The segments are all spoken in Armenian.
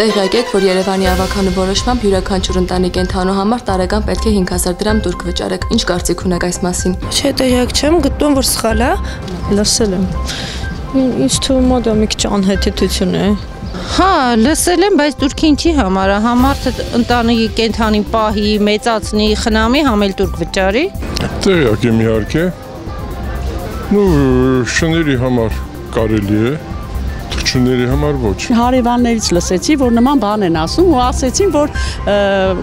Տեղեկեք, որ Երևանի ավականու որոշմամբ յուրաքանչյուր ընտանի կենթանու համար տարեկան պետք է 5000 դրամ դուրք վճարեք։ Ինչ կարծիք ունեք այս մասին։ Չէ, տեղյակ չեմ, գտնում որ սխալ է, լսել եմ։ Ինչ թվում է դա մի քիչ անհեթեթություն է։ Հա, լսել եմ, բայց դուրք ինչի համար է։ Համարթը ընտանի կենթանին պահի, մեծացնի, խնամի, համել դուրք վճարի։ Տեղյակ եմ իհարկե։ Ну, շների համար կարելի է։ Ողջունների համար ոչ։ Հարևաններից լսեցի, որ նման բան են ասում ու ասեցին, որ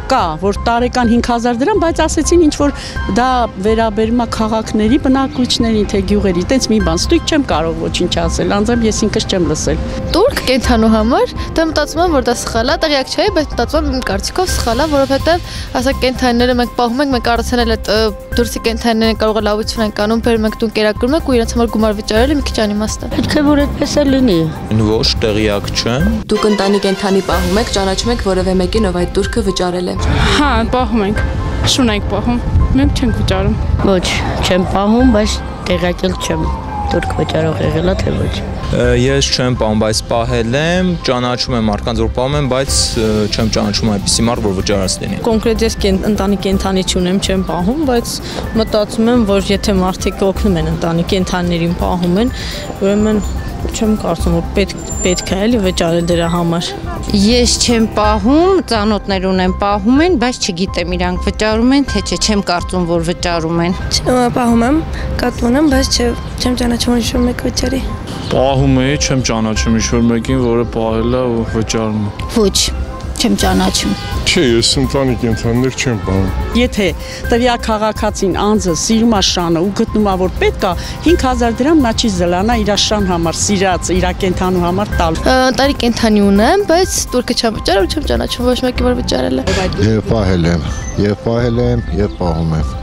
կա, որ տարեկան 5000 դրամ, բայց ասեցին ինչ որ դա վերաբերում է քաղաքների բնակիչներին, թե գյուղերի, տենց մի բան, ստույգ չեմ կարող ոչինչ ասել, անձամբ ես ինքս չեմ լսել։ Турք կենթանու համար դա մտածում եմ, որ դա սխալ է, տեղյակ չէի, բայց մտածում եմ կարծիքով սխալ է, որովհետև ասեք կենթանիները մենք պահում ենք, մենք առցանել այդ դուրսի կենթանիները կարող է լավություն են կանում, բերում ենք տուն կերակրում եք ու իրենց համար գումար վճարել մի քիչ անիմաստ է։ Պետք է որ այդպես է լինի։ Ոչ, տեղյակ չեմ։ Դուք ընտանի կենթանի պահում եք, ճանաչում եք որևէ մեկին, ով այդ դուրքը վճարել է։ Հա, պահում ենք։ Շուն ենք պահում։ Մենք չենք վճարում։ Ոչ, չեմ պահում, բայց տեղակել չեմ։ Դուրք վճարող եղելա թե ոչ։ Ես չեմ պահում, բայց պահել եմ, ճանաչում եմ մարդկանց, որ պահում եմ, բայց չեմ ճանաչում այնպիսի մարդ, որ վճարած լինի։ Կոնկրետ ես ընտանի կենթանի չունեմ, չեմ պահում, բայց մտածում եմ, որ եթե մարդիկ օգնում են ընտանի կենթաններին պահում են, ուրեմն չեմ կարծում որ պետք պետք է էլի վճարել դրա համար։ Ես չեմ պահում, ծանոթներ ունեմ պահում են, բայց չգիտեմ իրանք վճարում են թե չէ, չեմ կարծում որ վճարում են։ Պահում եմ, կատուն եմ, բայց չեմ ճանաչում ինչ-որ մեկ վճարի։ Պահում էի, չեմ ճանաչում ինչ-որ մեկին, որը պահել է ու վճարում է։ Ոչ չեմ ճանաչում։ Չէ, ես ընտանի կենթաններ չեմ բանում։ Եթե տվյա քաղաքացին անձը սիրում է շանը ու գտնումա որ պետքա 5000 դրամ նա չի զլանա իր շան համար, սիրած, իր կենթանու համար տալ։ Ընտանի կենթանի ունեմ, բայց турքը չեմ վճարել, չեմ ճանաչում ոչ մեկի որ վճարել է։ Եվ պահել եմ, եւ պահել եմ, եւ պահում եմ։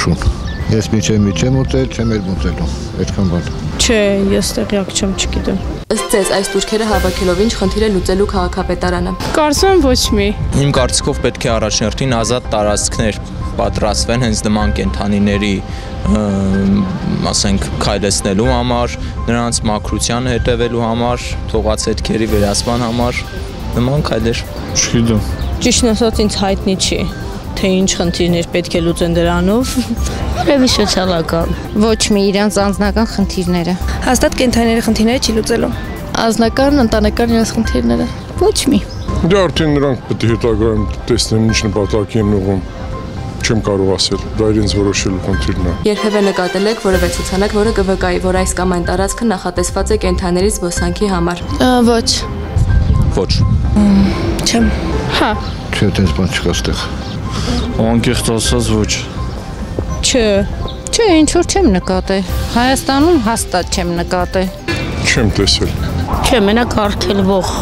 Շուն։ Ես միջեմ միջեմ ուտել, չեմ էլ մտելու։ Այդքան բան։ Չէ, ես տեղյակ չեմ, չգիտեմ։ Ըստ ձեզ այս դուրքերը հավաքելով ինչ խնդիր է լուծելու քաղաքապետարանը։ Կարծում եմ ոչ մի։ Իմ կարծիքով պետք է առաջնորդին ազատ տարածքներ պատրաստվեն հենց նման կենթանիների ասենք քայլեցնելու համար, նրանց մակրության հետևելու համար, թողած հետքերի վերացման համար նման քայլեր։ Չգիտեմ։ Ճիշտն ասած ինձ հայտնի չի թե ինչ խնդիրներ պետք է լուծեն դրանով։ Որևէ սոցիալական։ Ոչ մի իրանց անձնական խնդիրները։ Հաստատ կենթանիների խնդիրները չի լուծելու։ Անձնական, ընտանեկան իրենց խնդիրները։ Ոչ մի։ Դա արդեն նրանք պետք է հետագայում տեսնեն ինչ նպատակի են ուղում չեմ կարող ասել, դա իրենց որոշելու խնդիրն է։ Երբևէ նկատել եք որևէ ցուցանակ, որը կվկայի, որ այս կամ այն տարածքը նախատեսված է կենթաների զբոսանքի համար։ Ոչ։ Ոչ։ Չեմ։ Հա։ Չէ, դες բան չկա ստեղ։ Անկեղծ ասած ոչ։ Չէ։ Չէ, ինչ որ չեմ նկատել։ Հայաստանում հաստատ չեմ նկատել։ Չեմ տեսել։ Չէ, մենակ արկելվող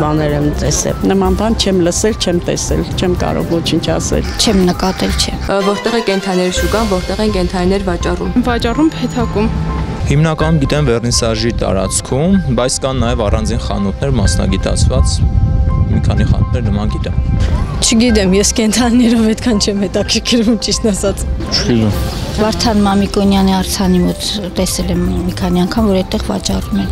բաներ եմ տեսել։ Նման բան չեմ լսել, չեմ տեսել, չեմ կարող ոչինչ ասել։ Չեմ նկատել, չէ։ Որտեղ է կենթաների շուկան, որտեղ են կենթաներ վաճառում։ Վաճառում փեթակում։ Հիմնականում գիտեմ վերնիսաժի տարածքում, բայց կան նաև առանձին խանութներ մասնագիտացված մի քանի խանութներ նման գիտեմ։ Չգիտեմ, ես կենթանիներով այդքան չեմ հետաքրքրվում ճիշտ ասած։ Չգիտեմ։ Վարդան Մամիկոնյանի արցանի մոտ տեսել եմ մի քանի անգամ, որ այդտեղ վաճառում են։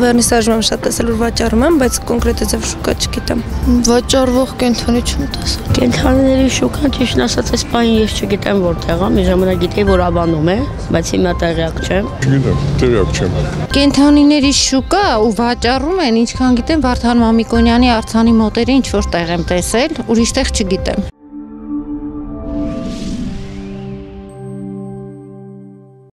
Վերնիսաժում եմ շատ տեսել, որ վաճառում եմ, բայց կոնկրետ ձև շուկա չգիտեմ։ Վաճառվող կենթանի չեմ տեսել։ Կենթանիների շուկան ճիշտ ասած այս բանը ես չգիտեմ որտեղ է, մի ժամանակ գիտեի, որ Աբանում է, բայց հիմա տեղյակ չեմ։ Չգիտեմ, տեղյակ չեմ։ Կենթանիների շուկա ու վաճառում են, ինչքան գիտեմ, Վարդան Մամիկոնյանի արցանի մոտերը ինչ որ տեղ եմ տեսել, ուրիշ տեղ չգիտեմ։